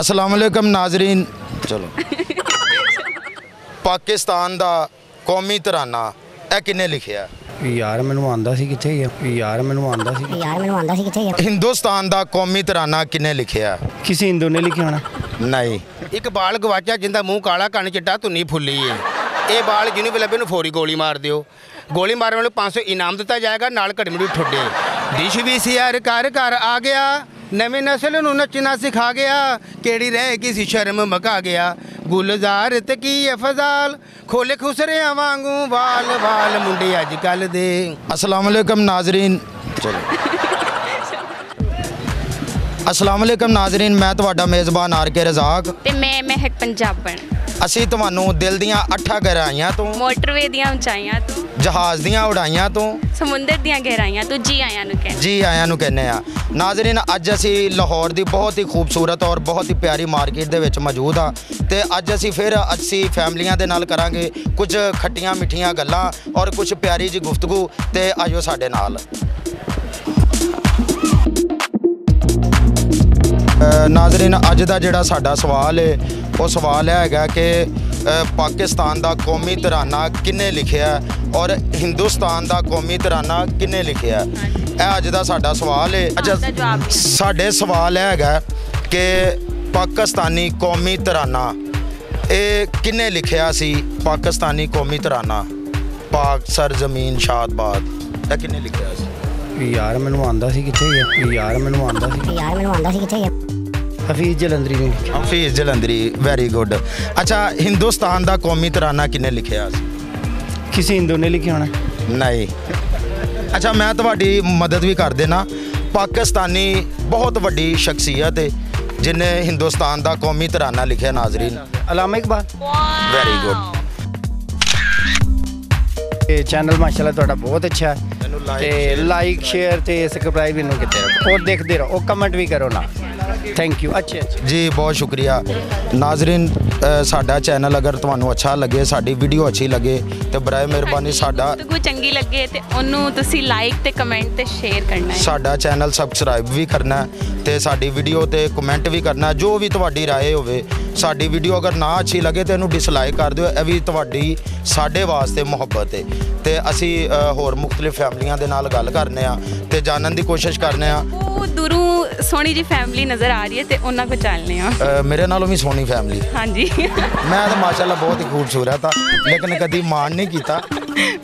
ਅਸਲਾਮ ਵਾਲੇਕਮ ਨਾਜ਼ਰੀਨ ਚਲੋ ਪਾਕਿਸਤਾਨ ਦਾ ਕੌਮੀ ਤਰਾਨਾ ਇਹ ਕਿੰਨੇ ਲਿਖਿਆ ਯਾਰ ਮੈਨੂੰ ਆਂਦਾ ਸੀ ਕਿੱਥੇ ਗਿਆ ਯਾਰ ਮੈਨੂੰ ਆਂਦਾ ਸੀ ਯਾਰ ਮੈਨੂੰ ਆਂਦਾ ਸੀ ਕਿੱਥੇ ਗਿਆ ਹਿੰਦੁਸਤਾਨ ਦਾ ਕੌਮੀ ਤਰਾਨਾ ਕਿੰਨੇ ਲਿਖਿਆ ਕਿਸੇ ਹਿੰਦੂ ਨੇ ਲਿਖਿਆ ਹੋਣਾ ਨਹੀਂ ਇੱਕ ਬਾਲ ਗਵਾਚਾ ਜਿੰਦਾ ਮੂੰਹ ਕਾਲਾ ਕੰਨ ਚਿੱਟਾ ਧੁੰਨੀ ਫੁੱਲੀ ਏ ਇਹ ਬਾਲ ਜਿਹਨੂੰ ਵੀ ਲੱਭੇ ਨੂੰ ਫੌਰੀ ਗੋਲੀ ਮਾਰ ਦਿਓ ਗੋਲੀ ਮਾਰਨ ਵਾਲੇ 500 ਇਨਾਮ ਦਿੱਤਾ ਜਾਏਗਾ ਨਾਲ ਘੜਮੜੀ ਠੋਡੇ ਦਿਸ਼ ਵੀ ਸਿਆਰ ਕਰ ਕਰ ਆ ਗਿਆ ਨਵੀਂ ਨਸਲ ਨੂੰ ਨੱਚਣਾ ਸਿਖਾ ਗਿਆ ਕਿਹੜੀ ਰਹਿ ਗਈ ਸੀ ਸ਼ਰਮ ਮਕਾ ਗਿਆ। ਗੁਲਜ਼ਾਰ ਤੇ ਕੀ ਫਜ਼ਾਲ? ਖੋਲੇ ਖੁਸਰਿਆਂ ਵਾਂਗੂ ਵਾਲ ਵਾਲ ਮੁੰਡੇ ਅੱਜ ਕੱਲ ਦੇ। ਅਸਲਾਮ ਵਾਲੇਕਮ ਨਾਜ਼ਰੀਨ। ਚਲੋ। ਅਸਲਾਮ ਵਾਲੇਕਮ ਨਾਜ਼ਰੀਨ ਮੈਂ ਤੁਹਾਡਾ ਮੇਜ਼ਬਾਨ ਆਰ ਕੇ ਰਜ਼ਾਕ। ਤੇ ਮੈਂ ਮਹਿਕ ਪੰਜਾਬਣ ਅਸੀਂ ਤੁਹਾਨੂੰ ਦਿਲ ਦੀਆਂ ਅੱਠਾਂ ਗਹਿਰਾਈਆਂ ਤੋਂ ਮੋਟਰਵੇ ਦੀਆਂ ਉਚਾਈਆਂ ਤੋਂ ਜਹਾਜ਼ ਦੀਆਂ ਉਡਾਈਆਂ ਤੋਂ ਸਮੁੰਦਰ ਦੀਆਂ ਗਹਿਰਾਈਆਂ ਤੋਂ ਜੀ ਆਇਆਂ ਨੂੰ ਕਹਿੰਦੇ। ਜੀ ਆਇਆਂ ਨੂੰ ਕਹਿੰਦੇ ਆ ਨਾਜ਼ਰੀਨ ਅੱਜ ਅਸੀਂ ਲਾਹੌਰ ਦੀ ਬਹੁਤ ਹੀ ਖੂਬਸੂਰਤ ਔਰ ਬਹੁਤ ਹੀ ਪਿਆਰੀ ਮਾਰਕੀਟ ਦੇ ਵਿੱਚ ਮੌਜੂਦ ਆ ਤੇ ਅੱਜ ਅਸੀਂ ਫਿਰ ਅਸੀਂ ਫੈਮਲੀਆਂ ਦੇ ਨਾਲ ਕਰਾਂਗੇ ਕੁਝ ਖੱਟੀਆਂ ਮਿੱਠੀਆਂ ਗੱਲਾਂ ਔਰ ਕੁਝ ਪਿਆਰੀ ਜੀ ਗੁਫ਼ਤਗੂ ਤੇ ਆਇਓ ਸਾਡੇ ਨਾਲ। ਨਾਜ਼ਰੀਨ ਅੱਜ ਦਾ ਜਿਹੜਾ ਸਾਡਾ ਸਵਾਲ ਹੈ ਉਹ ਸਵਾਲ ਇਹ ਹੈਗਾ ਕਿ ਪਾਕਿਸਤਾਨ ਦਾ ਕੌਮੀ ਤਰਾਨਾ ਕਿੰਨੇ ਲਿਖਿਆ ਔਰ ਹਿੰਦੁਸਤਾਨ ਦਾ ਕੌਮੀ ਤਰਾਨਾ ਕਿੰਨੇ ਲਿਖਿਆ? ਇਹ ਅੱਜ ਦਾ ਸਾਡਾ ਸਵਾਲ ਹੈ। ਸਾਡੇ ਸਵਾਲ ਇਹ ਹੈਗਾ ਕਿ ਪਾਕਿਸਤਾਨੀ ਕੌਮੀ ਤਰਾਨਾ ਇਹ ਕਿੰਨੇ ਲਿਖਿਆ ਸੀ ਪਾਕਿਸਤਾਨੀ ਕੌਮੀ ਤਰਾਨਾ ਪਾਕ ਸਰਜ਼ਮੀਨ ਸ਼ਾਦਬਾਦ ਇਹ ਕਿੰਨੇ ਲਿਖਿਆ ਸੀ? ਯਾਰ ਮੈਨੂੰ ਆਂਦਾ ਸੀ ਕਿੱਥੇ ਗਿਆ? ਯਾਰ ਮੈਨੂੰ ਆਂਦਾ ਸੀ। ਯਾਰ ਮੈਨੂੰ ਆਂਦਾ ਸੀ ਕਿੱਥੇ ਗਿਆ? ਹਫੀਜ਼ ਜਲੰਧਰੀ ਨੇ ਲਿਖਿਆ। ਹਫੀਜ਼ ਜਲੰਧਰੀ ਵੈਰੀ ਗੁੱਡ ਅੱਛਾ ਹਿੰਦੁਸਤਾਨ ਦਾ ਕੌਮੀ ਤਰਾਨਾ ਕਿੰਨੇ ਲਿਖਿਆ ਸੀ? ਕਿਸੇ ਹਿੰਦੂ ਨੇ ਲਿਖਿਆ ਹੋਣਾ। ਨਹੀਂ। ਅੱਛਾ ਮੈਂ ਤੁਹਾਡੀ ਮਦਦ ਵੀ ਕਰ ਦੇਣਾ। ਪਾਕਿਸਤਾਨੀ ਬਹੁਤ ਵੱਡੀ ਸ਼ਖਸੀਅਤ ਹੈ ਜਿਨੇ ਹਿੰਦੁਸਤਾਨ ਦਾ ਕੌਮੀ ਤਰਾਨਾ ਲਿਖਿਆ ਨਾਜ਼ਰੀਨ। ਅਲਾਮਾ ਇਕਬਾਲ। ਵੈਰੀ ਗੁੱਡ ਇਹ ਚੈਨਲ ਮਾਸ਼ਾਅੱਲਾ ਤੁਹਾਡਾ ਬਹੁਤ ਅੱਛਾ ਹੈ। ਤੇ ਲਾਈਕ ਸ਼ੇਅਰ ਤੇ ਸਬਸਕ੍ਰਾਈਬ ਇਹਨੂੰ ਕਿਤੇ ਰੱਖੋ। ਔਰ ਦੇਖਦੇ ਰਹੋ ਉਹ ਕਮੈਂਟ ਵੀ ਕਰੋ ਨਾ। ਥੈਂਕ ਯੂ ਅੱਛੇ ਅੱਛੇ ਜੀ ਬਹੁਤ ਸ਼ੁਕਰੀਆ ਨਾਜ਼ਰੀਨ ਅ, ਸਾਡਾ ਚੈਨਲ ਅਗਰ ਤੁਹਾਨੂੰ ਅੱਛਾ ਲੱਗੇ ਸਾਡੀ ਵੀਡੀਓ ਅੱਛੀ ਲੱਗੇ ਤੇ ਬਰਾਏ ਮਿਹਰਬਾਨੀ ਸਾਡਾ ਗੁਫ਼ਤਗੂ ਚੰਗੀ ਲੱਗੇ ਤੇ ਉਹਨੂੰ ਤੁਸੀਂ ਲਾਈਕ ਤੇ ਕਮੈਂਟ ਤੇ ਸ਼ੇਅਰ ਕਰਨਾ ਹੈ ਸਾਡਾ ਚੈਨਲ ਸਬਸਕ੍ਰਾਈਬ ਵੀ ਕਰਨਾ ਹੈ ਤੇ ਸਾਡੀ ਵੀਡੀਓ ਤੇ ਕਮੈਂਟ ਵੀ ਕਰਨਾ ਹੈ। ਜੋ ਵੀ ਤੁਹਾਡੀ رائے ਹੋਵੇ ਸਾਡੀ ਵੀਡੀਓ ਅਗਰ ਨਾ ਅੱਛੀ ਲੱਗੇ ਤੇ ਇਹਨੂੰ ਡਿਸਲਾਈਕ ਕਰ ਦਿਓ ਇਹ ਵੀ ਤੁਹਾਡੀ ਸਾਡੇ ਵਾਸਤੇ ਮੁਹੱਬਤ ਹੈ ਤੇ ਅਸੀਂ ਅ, ਹੋਰ ਮੁxtਲਿਫ ਫੈਮਲੀਆਂ ਦੇ ਨਾਲ ਗੱਲ ਕਰਨੇ ਆ ਤੇ ਜਾਣਨ ਦੀ ਕੋਸ਼ਿਸ਼ ਕਰਨੇ ਆ ਉਹ ਦੂਰੋਂ ਸੋਹਣੀ ਜੀ ਫੈਮਿਲੀ ਨਜ਼ਰ ਆ ਰਹੀ ਹੈ ਤੇ ਉਹਨਾਂ ਕੋ ਚੱਲਨੇ ਆ ਅ, ਮੇਰੇ ਨਾਲੋਂ ਵੀ ਸੋਹਣੀ ਫੈਮਲੀ ਹਾਂਜੀ। ਮੈਂ ਤਾਂ ਮਾਸ਼ਾਅੱਲਾ ਬਹੁਤ ਹੀ ਖੂਬਸੂਰਤ ਆ ਲੇਕਿਨ ਕਦੀ ਮਾਣ ਨਹੀਂ ਕੀਤਾ।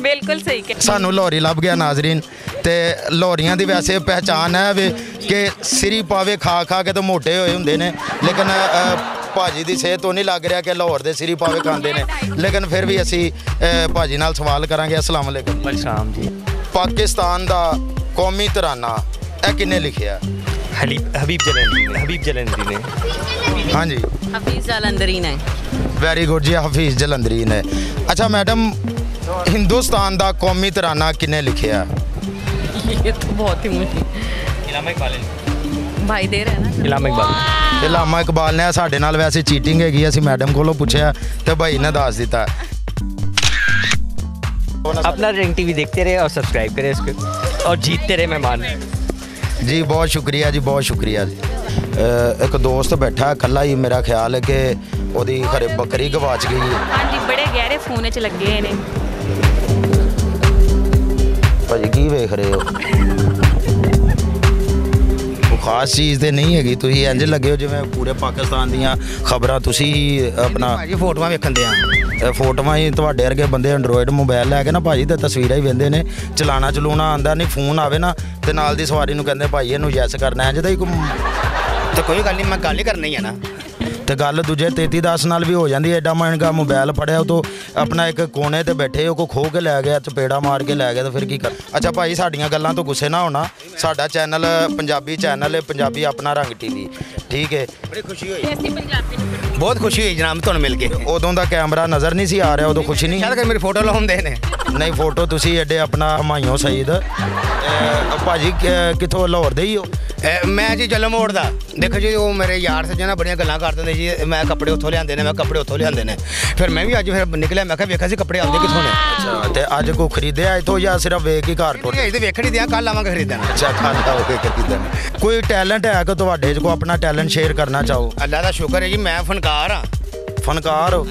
ਬਿਲਕੁਲ ਸਹੀ ਕਿ ਸਾਨੂੰ ਲੋਰੀ ਲੱਭ ਗਿਆ ਨਾਜ਼ਰੀਨ ਤੇ ਲੋਰੀਆਂ ਦੀ ਵੈਸੇ ਪਹਿਚਾਨ ਹੈ ਵੀ ਕਿ ਸਿਰੀ ਪਾਵੇ ਖਾ ਖਾ ਕੇ ਤਾਂ ਮੋਟੇ ਹੋਏ ਹੁੰਦੇ ਨੇ ਲੇਕਿਨ ਅ, ਭਾਜੀ ਦੀ ਸਿਹਤ ਤੋਂ ਨਹੀਂ ਲੱਗ ਰਿਹਾ ਕਿ ਲਾਹੌਰ ਦੇ ਸਿਰੀ ਪਾਵੇ ਖਾਂਦੇ ਨੇ। ਲੇਕਿਨ ਫਿਰ ਵੀ ਅਸੀਂ ਅ, ਭਾਜੀ ਨਾਲ ਸਵਾਲ ਕਰਾਂਗੇ ਅਸਲਾਮ ਅਲੈਕੁਮ। ਸ਼ਾਮ ਜੀ। ਪਾਕਿਸਤਾਨ ਦਾ ਕੌਮੀ ਤਰਾਨਾ ਇਹ ਕਿੰਨੇ ਲਿਖਿਆ? ਹਲੀਬ ਹਬੀਬ ਜਲੰਧਰੀ ਨੇ ਹਬੀਬ ਜਲੰਧਰੀ ਨੇ ਹਾਂਜੀ हफीज जलंधरी ने ਵੈਰੀ ਗੁੱਡ ਜੀ ਹਫੀਜ਼ ਜਲੰਧਰੀ ਨੇ ਅੱਛਾ ਮੈਡਮ ਹਿੰਦੁਸਤਾਨ ਦਾ ਕੌਮੀ ਤਰਾਨਾ ਕਿੰਨੇ ਲਿਖਿਆ ये तो बहुत ही मुश्किल ਇਲਾਮਾ ਇਕਬਾਲ भाई दे रहे हैं ना ਇਲਾਮਾ ਇਕਬਾਲ ਇਲਾਮਾ ਇਕਬਾਲ ਨੇ ਸਾਡੇ ਨਾਲ ਵੈਸੇ ਚੀਟਿੰਗ ਹੈਗੀ ਅਸੀਂ ਮੈਡਮ ਕੋਲੋਂ ਪੁੱਛਿਆ ਤੇ ਭਾਈ ਨੇ ਦੱਸ ਦਿੱਤਾ अपना रैंक टीवी देखते रहे और सब्सक्राइब करें इसको और जीतते रहे मेहमान ਜੀ ਬਹੁਤ ਸ਼ੁਕਰੀਆ ਜੀ ਬਹੁਤ ਸ਼ੁਕਰੀਆ ਜੀ। ਅ, ਇੱਕ ਦੋਸਤ ਬੈਠਾ ਇਕੱਲਾ ਹੀ ਮੇਰਾ ਖਿਆਲ ਹੈ ਕਿ ਉਹਦੀ ਖਰੇ ਬੱਕਰੀ ਗਵਾਚ ਗਈ ਹੈ। ਹਾਂਜੀ ਬੜੇ ਗਹਿਰੇ ਫੋਨ 'ਚ ਲੱਗੇ ਹੋਏ ਨੇ। ਭਾਜੀ ਕੀ ਵੇਖ ਰਹੇ ਹੋ? ਖਾਸ ਚੀਜ਼ ਤੇ ਨਹੀਂ ਹੈਗੀ। ਤੁਸੀਂ ਇੰਜ ਲੱਗੇ ਹੋ ਜਿਵੇਂ ਪੂਰੇ ਪਾਕਿਸਤਾਨ ਦੀਆਂ ਖਬਰਾਂ ਤੁਸੀਂ ਹੀ ਆਪਣਾ ਭਾਜੀ ਫੋਟੋਆਂ ਵੇਖਣ ਦੇ ਆ। ਫੋਟੋਆਂ ਹੀ ਤੁਹਾਡੇ ਵਰਗੇ ਬੰਦੇ ਐਂਡਰੋਇਡ ਮੋਬਾਈਲ ਲੈ ਕੇ ਨਾ ਭਾਜੀ ਤੇ ਤਸਵੀਰਾਂ ਹੀ ਵੇਂਦੇ ਨੇ। ਚਲਾਣਾ ਚਲੂਣਾ ਆਂਦਾ ਨਹੀਂ ਫੋਨ ਆਵੇ ਨਾ ਤੇ ਨਾਲ ਦੀ ਸਵਾਰੀ ਨੂੰ ਕਹਿੰਦੇ ਭਾਈ ਇਹਨੂੰ ਯੈਸ ਕਰਨਾ ਹੈ। ਜਿਹਦਾ ਹੀ ਕੋਈ ਤੇ ਕੋਈ ਗੱਲ ਨਹੀਂ ਮੈਂ ਗੱਲ ਹੀ ਕਰਨੀ ਹੈ ਨਾ। ਤੇ ਗੱਲ ਦੂਜੇ 33 10 ਨਾਲ ਵੀ ਹੋ ਜਾਂਦੀ ਹੈ। ਐਡਾ ਮਹਿੰਗਾ ਮੋਬਾਈਲ ਫੜਿਆ ਉਹ ਤੋਂ ਆਪਣਾ ਇੱਕ ਕੋਨੇ ਤੇ ਬੈਠੇ ਉਹ ਕੋ ਖੋ ਕੇ ਲੈ ਗਿਆ ਚਪੇੜਾ ਮਾਰ ਕੇ ਲੈ ਗਿਆ ਤਾਂ ਫਿਰ ਕੀ ਕਰ ਅੱਛਾ ਭਾਈ ਸਾਡੀਆਂ ਗੱਲਾਂ ਤੋਂ ਗੁੱਸੇ ਨਾ ਹੋਣਾ। ਸਾਡਾ ਚੈਨਲ ਪੰਜਾਬੀ ਚੈਨਲ ਹੈ ਪੰਜਾਬੀ ਆਪਣਾ ਰੰਗ ਟੀਵੀ ਠੀਕ ਹੈ। ਬੜੀ ਖੁਸ਼ੀ ਹੋਈ। ਅਸੀਂ ਪੰਜਾਬੀ ਨੂੰ ਬਹੁਤ ਖੁਸ਼ੀ ਹੋਈ ਜਨਾਬ ਤੁਹਾਨੂੰ ਮਿਲ ਕੇ। ਉਦੋਂ ਦਾ ਕੈਮਰਾ ਨਜ਼ਰ ਨਹੀਂ ਸੀ ਆ ਰਿਹਾ ਉਦੋਂ ਖੁਸ਼ੀ ਨਹੀਂ। ਸ਼ਾਇਦ ਕਿ ਮੇਰੀ ਫੋਟੋ ਲਾਉਂਦੇ ਨੇ। ਨਹੀਂ ਫੋਟੋ ਤੁਸੀਂ ਐਡੇ ਆਪਣਾ ਹਮਾਇਓ ਸਈਦ ਭਾਜੀ ਕਿੱਥੋਂ ਲਾਹੌਰ ਦੇ ਹੀ ਹੋ? ਇਹ ਮੈਂ ਜੀ ਜਲਮ ਮੋੜ ਦਾ ਦੇਖੋ ਜੀ ਉਹ ਮੇਰੇ ਯਾਰ ਸੱਜਣਾ ਬੜੀਆਂ ਗੱਲਾਂ ਕਰ ਦਿੰਦੇ ਜੀ ਮੈਂ ਕੱਪੜੇ ਉੱਥੋਂ ਲਿਆਂਦੇ ਨੇ ਮੈਂ ਕੱਪੜੇ ਉੱਥੋਂ ਲਿਆਂਦੇ ਨੇ। ਫਿਰ ਮੈਂ ਵੀ ਅੱਜ ਫਿਰ ਨਿਕਲਿਆ ਮੈਂ ਕਿਹਾ ਵੇਖਿਆ ਸੀ ਕੱਪੜੇ ਆਉਂਦੇ ਕਿੱਥੋਂ ਨੇ। ਅੱਛਾ ਤੇ ਅੱਜ ਕੋ ਖਰੀਦਿਆ ਇਥੋਂ ਜਾਂ ਸਿਰਫ ਵੇਖ ਹੀ ਘਰ ਟੁੱਟ ਇਹ ਤੇ ਵੇਖਣ ਹੀ ਦਿਆਂ ਕੱਲ ਆਵਾਂਗੇ ਖਰੀਦਣ। ਅੱਛਾ ਖਾਂਦਾ ਹੋਵੇ ਖਰੀਦਣ ਕੋਈ ਟੈਲੈਂਟ ਹੈ ਕਿ ਤੁਹਾਡੇ 'ਚ ਕੋ ਆਪਣਾ ਟੈਲੈਂਟ ਸ਼ੇਅਰ ਕਰਨਾ ਚਾਹੋ? ਅੱਲਾ ਦਾ ਸ਼ੁਕਰ ਹੈ ਜੀ ਮੈਂ ਫਨਕਾਰ ਆ ਫਨਕਾਰ ਹੋ?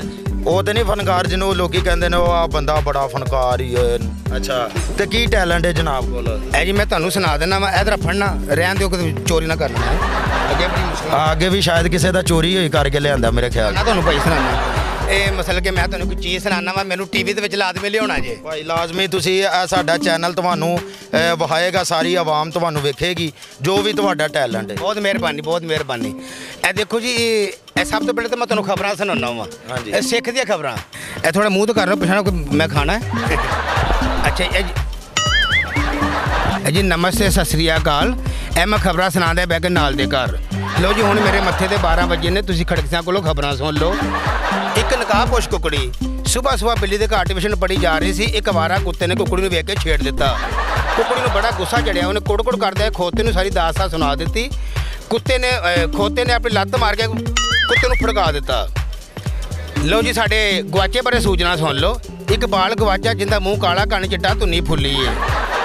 ਉਹ ਤੇ ਨਹੀਂ ਫਨਕਾਰ ਜਿਹਨੂੰ ਲੋਕੀ ਕਹਿੰਦੇ ਨੇ ਉਹ ਆ ਬੰਦਾ ਬੜਾ ਫਨਕਾਰ ਹੀ ਹੈ। ਅੱਛਾ। ਤੇ ਕੀ ਟੈਲੈਂਟ ਹੈ ਜਨਾਬ? ਕੋਲ ਇਹ ਜੀ ਮੈਂ ਤੁਹਾਨੂੰ ਸੁਣਾ ਦਿੰਦਾ ਮੈਂ ਇਧਰ ਫੜਨਾ ਰਹਿਣ ਦਿਓ ਕਿ ਚੋਰੀ ਨਾ ਕਰਨਾ। ਅੱਗੇ ਬੜੀ ਮੁਸ਼ਕਲ ਅੱਗੇ ਵੀ ਸ਼ਾਇਦ ਕਿਸੇ ਦਾ ਚੋਰੀ ਹੋਈ ਕਰਕੇ ਲਿਆਂਦਾ ਮੇਰੇ ਖਿਆਲ ਮੈਂ ਤੁਹਾਨੂੰ ਭਾਈ ਸੁਣਾਉਣਾ ਇਹ ਮਸਲ ਕਿ ਮੈਂ ਤੁਹਾਨੂੰ ਕੋਈ ਚੀਜ਼ ਸੁਣਾਉਣਾ ਵਾ ਮੈਨੂੰ ਟੀਵੀ ਦੇ ਵਿੱਚ ਲਾਜ਼ਮੀ ਲਿਆਉਣਾ ਜੇ। ਭਾਈ ਲਾਜ਼ਮੀ ਤੁਸੀਂ ਇਹ ਸਾਡਾ ਚੈਨਲ ਤੁਹਾਨੂੰ ਅਹ, ਵਿਖਾਏਗਾ ਸਾਰੀ ਆਵਾਮ ਤੁਹਾਨੂੰ ਵੇਖੇਗੀ ਜੋ ਵੀ ਤੁਹਾਡਾ ਟੈਲੈਂਟ ਹੈ। ਬਹੁਤ ਮਿਹਰਬਾਨੀ ਬਹੁਤ ਮਿਹਰਬਾਨੀ। ਇਹ ਦੇਖੋ ਜੀ ਇਹ ਇਹ ਸਭ ਤੋਂ ਪਹਿਲੇ ਤਾਂ ਮੈਂ ਤੁਹਾਨੂੰ ਖਬਰਾਂ ਸੁਣਾਉਣਾ ਵਾਂ। ਹਾਂਜੀ। ਇਹ ਸਿੱਖ ਦੀਆਂ ਖਬਰਾਂ। ਇਹ ਥੋੜਾ ਮੂੰਹ ਤੋਂ ਕਰ ਲਓ ਪਛਾਣੋ ਕਿ ਮੈਂ ਖਾਣਾ ਹੈ। ਅੱਛਾ ਇਹ ਜੀ ਇਹ ਜੀ ਨਮਸਤੇ ਸਤਿ ਸ੍ਰੀ ਅਕਾਲ। ਇਹ ਮੈਂ ਖਬਰਾਂ ਸੁਣਾਉਂਦਾ ਬਹਿ ਕੇ ਨਾਲ ਦੇ ਘਰ। ਲਓ ਜੀ, ਹੁਣ ਮੇਰੇ ਮੱਥੇ ਤੇ 12 ਵਜੇ ਨੇ, ਤੁਸੀਂ ਖੜਕਸਿਆਂ ਕੋਲੋਂ ਖਬਰਾਂ ਸੁਣ ਲਓ। ਇੱਕ ਨਕਾਬਪੋਸ਼ ਕੁਕੜੀ ਸਵੇਰ ਸਵੇਰ ਬਿੱਲੀ ਦੇ ਘਰ ਟਿਊਸ਼ਨ ਪੜੀ ਜਾ ਰਹੀ ਸੀ, ਇੱਕ ਵਾਰਾ ਕੁੱਤੇ ਨੇ ਕੁਕੜੀ ਨੂੰ ਵੇਖ ਕੇ ਛੇੜ ਦਿੱਤਾ। ਕੁਕੜੀ ਨੂੰ ਬੜਾ ਗੁੱਸਾ ਚੜਿਆ, ਉਹਨੇ ਕੁੜ-ਕੁੜ ਕਰਦੇ ਖੋਤੇ ਨੂੰ ਸਾਰੀ ਦਾਸਤਾ ਸੁਣਾ ਦਿੱਤੀ। ਕੁੱਤੇ ਨੇ ਖੋਤੇ ਨੇ ਆਪਣੀ ਲੱਤ ਮਾਰ ਕੇ ਕੁੱਤੇ ਨੂੰ ਫੜਕਾ ਦਿੱਤਾ। ਲਓ ਜੀ, ਸਾਡੇ ਗਵਾਚੇ ਬਾਰੇ ਸੂਚਨਾ ਸੁਣ ਲਓ। ਇੱਕ ਬਾਲ ਗਵਾਚਾ ਜਿੰਦਾ ਮੂੰਹ ਕਾਲਾ, ਕੰਨ ਚਿੱਟਾ, ਧੁੰਨੀ ਫੁੱਲੀ ਏ।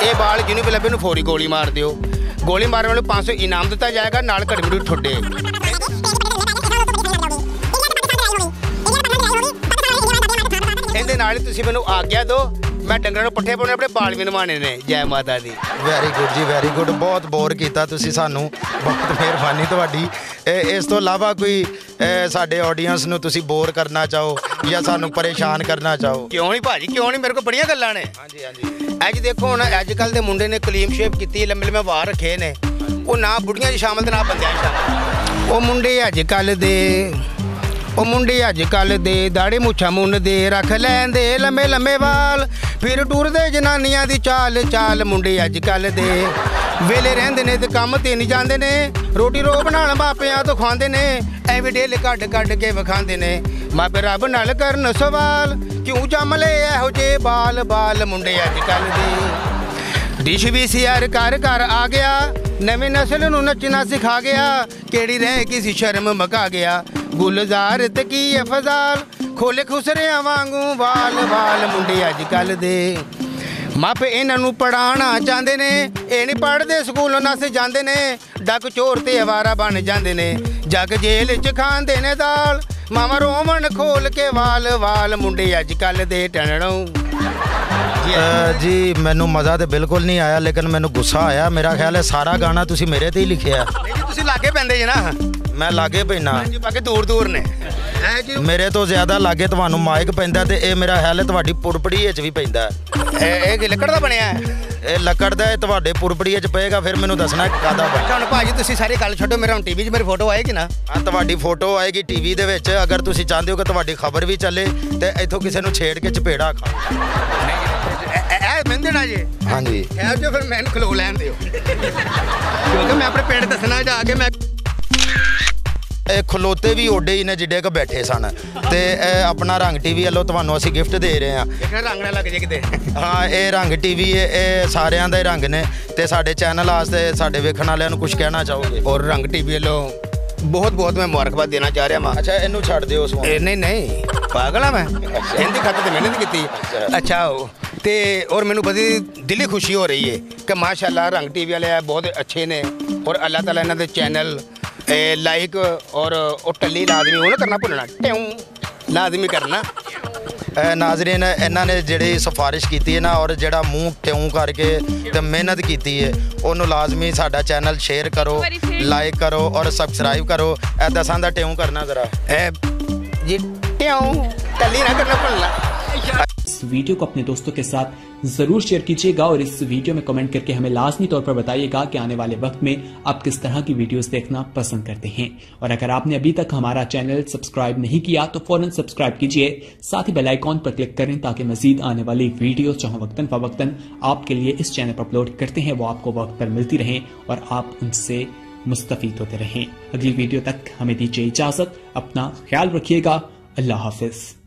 ਇਹ ਬਾਲ ਜਿਹਨੂੰ ਵੀ ਲੱਭੇ ਨੂੰ ਫੌਰੀ ਗੋਲੀ ਮਾਰ ਦਿਓ। ਗੋਲੀ ਮਾਰਨ ਵਾਲੇ ਨੂੰ 500 ਇਨਾਮ ਦਿੱਤਾ ਜਾਏਗਾ, ਨਾਲ ਘੜਮੜੀ ਠੁੱਡੇ। ਇਹਦੇ ਨਾਲ ਹੀ ਤੁਸੀਂ ਮੈਨੂੰ ਆਗਿਆ ਦਿਓ। ਮੈਂ ਡੰਗਰਾਂ ਨੂੰ ਪੱਠੇ ਪਾਉਣੇ, ਆਪਣੇ ਬਾਲ ਵੀ ਨਵਾਣੇ ਨੇ। ਜੈ ਮਾਤਾ ਦੀ। ਵੈਰੀ ਗੁੱਡ ਜੀ ਵੈਰੀ ਗੁੱਡ ਬਹੁਤ ਬੋਰ ਕੀਤਾ ਤੁਸੀਂ ਸਾਨੂੰ। ਬਹੁਤ ਮਿਹਰਬਾਨੀ ਤੁਹਾਡੀ। ਇਸ ਤੋਂ ਇਲਾਵਾ ਕੋਈ ਸਾਡੇ ਆਡੀਅנס ਨੂੰ ਤੁਸੀਂ ਬੋਰ ਕਰਨਾ ਚਾਹੋ ਜਾਂ ਸਾਨੂੰ ਪਰੇਸ਼ਾਨ ਕਰਨਾ ਚਾਹੋ? ਕਿਉਂ ਨਹੀਂ ਭਾਜੀ ਕਿਉਂ ਨਹੀਂ? ਮੇਰੇ ਕੋਲ ਬੜੀਆਂ ਗੱਲਾਂ ਨੇ। ਹਾਂਜੀ ਹਾਂਜੀ। ਅੱਜ ਦੇਖੋ ਹੁਣ ਅੱਜ ਕੱਲ ਦੇ ਮੁੰਡੇ ਨੇ ਕਲੀਮ ਸ਼ੇਪ ਕੀਤੀ ਲੰਮੇ ਲੰਮੇ ਵਾਰ ਰੱਖੇ ਨੇ। ਉਹ ਨਾ ਬੁੱਢੀਆਂ 'ਚ ਸ਼ਾਮਲ ਤੇ ਨਾ ਬੰਦਿਆਂ 'ਚ ਸ਼ਾਮਲ। ਉਹ ਮੁੰਡੇ ਅੱਜ ਕੱਲ ਦੇ ਉਹ ਮੁੰਡੇ ਅੱਜ ਕੱਲ ਦੇ ਦਾੜੇ ਮੁੱਛਾਂ ਮੁੰਨ ਦੇ ਰੱਖ ਲੈਂਦੇ ਲੰਮੇ ਲੰਮੇ ਵਾਲ। ਫਿਰ ਟੁਰਦੇ ਜਨਾਨੀਆਂ ਦੀ ਚਾਲ ਚਾਲ ਮੁੰਡੇ ਅੱਜ ਕੱਲ ਦੇ। ਵੇਲੇ ਰਹਿੰਦੇ ਨੇ ਤੇ ਕੰਮ ਤੇ ਨਹੀਂ ਜਾਂਦੇ ਨੇ। ਰੋਟੀ ਰੋ ਬਣਾਉਣ ਬਾਪਿਆਂ ਤੋਂ ਖਵਾਉਂਦੇ ਨੇ। ਐਵੇਂ ਡੇਲੇ ਕੱਢ ਕੱਢ ਕੇ ਵਿਖਾਉਂਦੇ ਨੇ। ਮਾਪੇ ਰੱਬ ਨਾਲ ਕਰਨ ਸਵਾਲ, ਕਿਉਂ ਜੰਮ ਲਏ ਇਹੋ ਜੇ ਬਾਲ ਬਾਲ ਮੁੰਡੇ ਅੱਜ ਕੱਲ ਦੇ? ਡਿਸ਼ ਵੀ ਸਿਆਰ ਘਰ ਘਰ ਆ ਗਿਆ। ਨਵੇਂ ਨਸਲ ਨੂੰ ਨੱਚਣਾ ਸਿਖਾ ਗਿਆ। ਕਿਹੜੀ ਰਹਿ ਗਈ ਸੀ ਸ਼ਰਮ ਮਕਾ ਗਿਆ। ਗੁਲਜ਼ਾਰ ਤੇ ਕੀ ਇਹ ਫਜ਼ਾਲ ਖੋਲੇ ਖੁਸਰਿਆਂ ਵਾਂਗੂ ਵਾਲ ਵਾਲ ਮੁੰਡੇ ਅੱਜ ਕੱਲ ਦੇ। ਮਾਪੇ ਇਹਨਾਂ ਨੂੰ ਪੜਾਉਣਾ ਚਾਹੁੰਦੇ ਨੇ। ਇਹ ਨਹੀਂ ਪੜਦੇ ਸਕੂਲੋਂ ਨਸ ਜਾਂਦੇ ਨੇ। ਡੱਕ ਚੋਰ ਤੇ ਅਵਾਰਾ ਬਣ ਜਾਂਦੇ ਨੇ। ਜੱਗ ਜੇਲ੍ਹ ਚ ਖਾਂਦੇ ਨੇ ਦਾਲ। ਮਾਮਾ ਰੋਮਨ ਖੋਲ ਕੇ ਵਾਲ ਵਾਲ ਮੁੰਡੇ ਅੱਜ ਕੱਲ ਦੇ ਟਣਣੋਂ। ਜੀ ਮੈਨੂੰ ਮਜ਼ਾ ਤੇ ਬਿਲਕੁਲ ਨਹੀਂ ਆਇਆ ਲੇਕਿਨ ਮੈਨੂੰ ਗੁੱਸਾ ਆਇਆ। ਮੇਰਾ ਖਿਆਲ ਹੈ ਸਾਰਾ ਗਾਣਾ ਤੁਸੀਂ ਮੇਰੇ ਤੇ ਹੀ ਲਿਖਿਆ। ਨਹੀਂ ਤੁਸੀਂ ਲਾਗੇ ਪੈਂਦੇ ਜੇ ਨਾ। ਮੈਂ ਲਾਗੇ ਪੈਣਾ ਬਾਕੀ ਦੂਰ ਦੂਰ ਨੇ। ਮੇਰੇ ਤੋਂ ਜ਼ਿਆਦਾ ਲਾਗੇ ਤੁਹਾਨੂੰ ਮਾਈਕ ਪੈਂਦਾ ਤੇ ਇਹ ਮੇਰਾ ਖਿਆਲ ਹੈ ਤੁਹਾਡੀ ਪੁਰਪੜੀ ਵਿੱਚ ਵੀ ਪੈਂਦਾ ਇਹ ਇਹ ਕੀ ਲੱਕੜ ਦਾ ਬਣਿਆ ਹੈ? ਇਹ ਲੱਕੜ ਦਾ ਇਹ ਤੁਹਾਡੇ ਪੁਰਪੜੀ ਵਿੱਚ ਪਏਗਾ ਫਿਰ ਮੈਨੂੰ ਦੱਸਣਾ ਕਾਦਾ ਬਣ ਅੱਛਾ ਹੁਣ ਭਾਜੀ ਤੁਸੀਂ ਸਾਰੀ ਗੱਲ ਛੱਡੋ ਮੇਰਾ ਹੁਣ ਟੀਵੀ 'ਚ ਮੇਰੀ ਫੋਟੋ ਆਏਗੀ ਨਾ। ਆ ਤੁਹਾਡੀ ਫੋਟੋ ਆਏਗੀ ਟੀਵੀ ਦੇ ਵਿੱਚ ਅਗਰ ਤੁਸੀਂ ਚਾਹੁੰਦੇ ਹੋ ਕਿ ਤੁਹਾਡੀ ਖਬਰ ਵੀ ਚੱਲੇ ਤੇ ਇੱਥੋਂ ਕਿਸੇ ਨੂੰ ਛੇੜ ਕੇ ਚਪੇੜਾ ਖਾਓ ਇਹ- ਮੈਨੂੰ ਦੇਣਾ ਜੇ। ਹਾਂਜੀ। ਇਹ ਜੋ ਫਿਰ ਮੈਨੂੰ ਖਲੋ ਲੈਣ ਦਿਓ। ਕਿਉਂਕਿ ਮੈਂ ਆਪਣੇ ਪਿੰਡ ਦੱਸਣਾ ਜਾ ਕੇ ਮੈਂ ਇਹ ਖਲੋਤੇ ਵੀ ਓਡੇ ਹੀ ਨੇ ਜਿੱਡੇ ਕ ਬੈਠੇ ਸਨ। ਤੇ ਇਹ ਆਪਣਾ ਰੰਗ ਟੀਵੀ ਵੱਲੋਂ ਤੁਹਾਨੂੰ ਅਸੀਂ ਗਿਫਟ ਦੇ ਰਹੇ ਹਾਂ। ਦੇਖਣਾ ਰੰਗ ਨਾ ਲੱਗ ਜੇ ਕਿਤੇ। ਹਾਂ ਇਹ ਰੰਗ ਟੀਵੀ ਇਹ ਸਾਰਿਆਂ ਦਾ ਹੀ ਰੰਗ ਨੇ। ਤੇ ਸਾਡੇ ਚੈਨਲ ਵਾਸਤੇ ਸਾਡੇ ਵੇਖਣ ਵਾਲਿਆਂ ਨੂੰ ਕੁਝ ਕਹਿਣਾ ਚਾਹੋਗੇ? ਔਰ ਰੰਗ ਟੀਵੀ ਵੱਲੋਂ ਬਹੁਤ ਬਹੁਤ ਮੈਂ ਮੁਬਾਰਕਬਾਦ ਦੇਣਾ ਚਾਹ ਰਿਹਾ ਮਾਂ ਅੱਛਾ ਇਹਨੂੰ ਛੱਡ ਦਿਓ ਉਸ ਇਹ ਨਹੀਂ ਨਹੀਂ। ਪਾਗਲ ਆ ਮੈਂ। ਇਹਦੀ ਖਾਤਰ ਤੇ ਮਿਹਨਤ ਕੀਤੀ। ਅੱਛਾ। ਉਹ। ਤੇ ਔਰ ਮੈਨੂੰ ਬੜੀ ਦਿਲੀ ਖੁਸ਼ੀ ਹੋ ਰਹੀ ਹੈ ਕਿ ਮਾਸ਼ਾਅੱਲਾ ਰੰਗ ਟੀਵੀ ਵਾਲੇ ਆ ਬਹੁਤ ਅੱਛੇ ਨੇ। ਔਰ ਅੱਲਾਹ ਤਾਲਾ ਇਹਨਾਂ ਦੇ ਚੈਨਲ ਲਾਈਕ ਔਰ ਉਹ ਟੱਲੀ ਲਾਜ਼ਮੀ ਉਹ ਨਾ ਕਰਨਾ ਭੁੱਲਣਾ ਟਿਉਂ ਲਾਜ਼ਮੀ ਕਰਨਾ। ਇਹ ਨਾਜ਼ਰੀਨ ਇਹਨਾਂ ਨੇ ਜਿਹੜੀ ਸਿਫਾਰਿਸ਼ ਕੀਤੀ ਹੈ ਨਾ ਔਰ ਜਿਹੜਾ ਮੂੰਹ ਟਿਉਂ ਕਰਕੇ ਤੇ ਮਿਹਨਤ ਕੀਤੀ ਹੈ ਉਹਨੂੰ ਲਾਜ਼ਮੀ ਸਾਡਾ ਚੈਨਲ ਸ਼ੇਅਰ ਕਰੋ ਲਾਈਕ ਕਰੋ ਔਰ ਸਬਸਕ੍ਰਾਈਬ ਕਰੋ। ਇਹ ਦਸਾਂ ਦਾ ਟਿਉਂ ਕਰਨਾ ਜ਼ਰਾ। ਇਹ ਜੀ ਟਿਉਂ ਟੱਲੀ ਨਾ ਕਰਨਾ ਭੁੱਲਣਾ। वीडियो को अपने दोस्तों के साथ ज़रूर शेयर कीजिएगा और इस वीडियो में कमेंट करके हमें लाजमी तौर पर बताइएगा कि आने वाले वक्त में आप किस तरह की वीडियोस देखना पसंद करते हैं। और अगर आपने अभी तक हमारा चैनल सब्सक्राइब नहीं किया तो फ़ौरन सब्सक्राइब कीजिए। साथ ही बेलाइकॉन पर क्लिक करें ताकि मजीद आने वाली वीडियो जहाँ वक्तन फवक्तन आपके लिए इस चैनल पर अपलोड करते हैं, वो आपको वक्त पर मिलती रहें और आप उनसे मुस्तफ़ होते रहें। अगली वीडियो तक हमें दीजिए इजाज़त, अपना ख्याल रखिएगा। अल्लाह हाफिज।